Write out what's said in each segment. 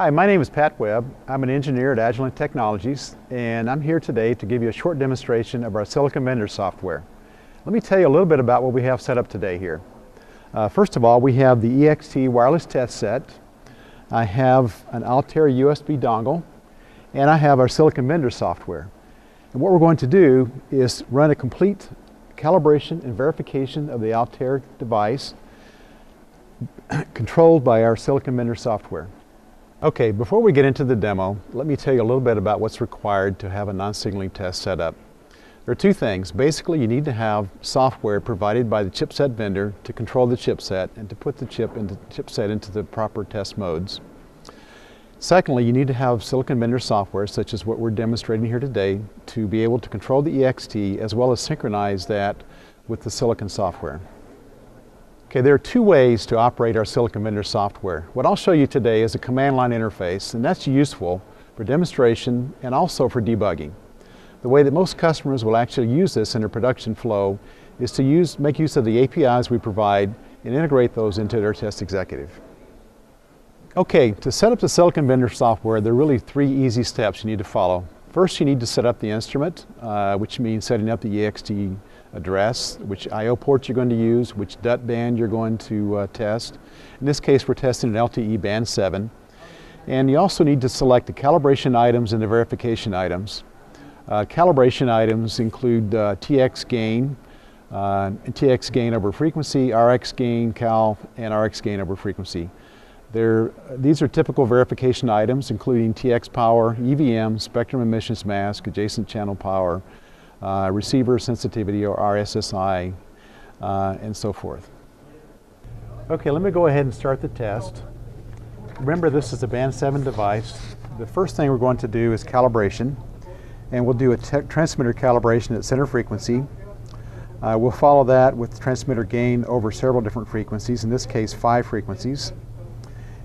Hi, my name is Pat Webb. I'm an engineer at Agilent Technologies, and I'm here today to give you a short demonstration of our Silicon Vendor software. Let me tell you a little bit about what we have set up today here. Uh, first of all, we have the EXT wireless test set. I have an Altair USB dongle, and I have our Silicon Vendor software. And what we're going to do is run a complete calibration and verification of the Altair device controlled by our Silicon Vendor software. Okay, before we get into the demo, let me tell you a little bit about what's required to have a non-signaling test set up. There are two things. Basically, you need to have software provided by the chipset vendor to control the chipset and to put the chip into the chipset into the proper test modes. Secondly, you need to have silicon vendor software, such as what we're demonstrating here today, to be able to control the EXT as well as synchronize that with the silicon software. Okay, there are two ways to operate our Silicon Vendor software. What I'll show you today is a command line interface, and that's useful for demonstration and also for debugging. The way that most customers will actually use this in their production flow is to use, make use of the APIs we provide and integrate those into their test executive. Okay, to set up the Silicon Vendor software, there are really three easy steps you need to follow. First, you need to set up the instrument, uh, which means setting up the EXT address, which I.O. port you're going to use, which DUT band you're going to uh, test. In this case, we're testing an LTE band 7. And you also need to select the calibration items and the verification items. Uh, calibration items include uh, TX gain, uh, TX gain over frequency, RX gain, cal, and RX gain over frequency. They're, these are typical verification items including TX power, EVM, spectrum emissions mask, adjacent channel power, uh, receiver sensitivity or RSSI, uh, and so forth. Okay, let me go ahead and start the test. Remember this is a band 7 device. The first thing we're going to do is calibration and we'll do a transmitter calibration at center frequency. Uh, we'll follow that with transmitter gain over several different frequencies, in this case five frequencies.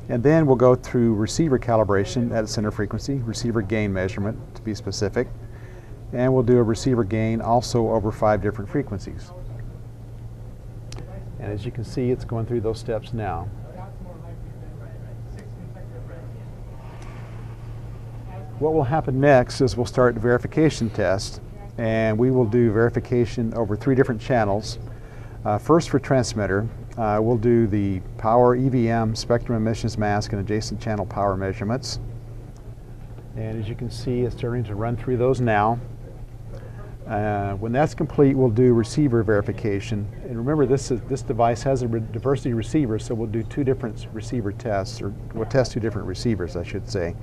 And then we'll go through receiver calibration at center frequency, receiver gain measurement to be specific and we'll do a receiver gain also over five different frequencies. And as you can see, it's going through those steps now. What will happen next is we'll start the verification test and we will do verification over three different channels. Uh, first for transmitter, uh, we'll do the power EVM spectrum emissions mask and adjacent channel power measurements. And as you can see, it's starting to run through those now. Uh, when that's complete, we'll do receiver verification. And remember, this, is, this device has a diversity receiver, so we'll do two different receiver tests, or we'll test two different receivers, I should say.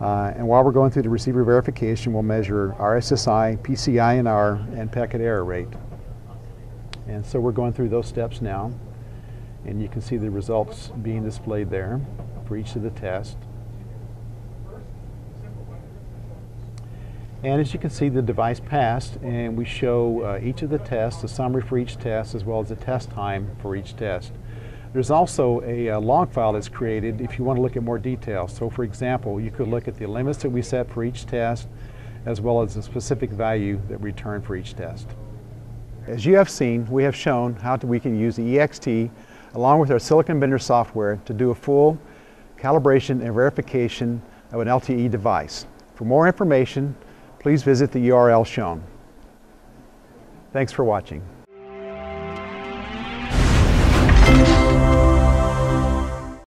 Uh, and while we're going through the receiver verification, we'll measure RSSI, PCINR, and packet error rate. And so we're going through those steps now. And you can see the results being displayed there for each of the tests. And as you can see, the device passed, and we show uh, each of the tests, a summary for each test, as well as the test time for each test. There's also a, a, uh, log file that's created if you want to look at more details. So for example, you could look at the limits that we set for each test, as well as the specific value that we return for each test. As you have seen, we have shown how to, we can use the EXT along with our Silicon Vendor software to do a full calibration and verification of an LTE device. For more information, please visit the URL shown. Thanks for watching.